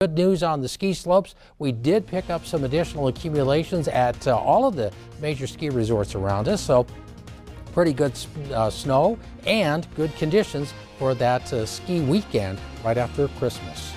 Good news on the ski slopes. We did pick up some additional accumulations at uh, all of the major ski resorts around us. So pretty good uh, snow and good conditions for that uh, ski weekend right after Christmas.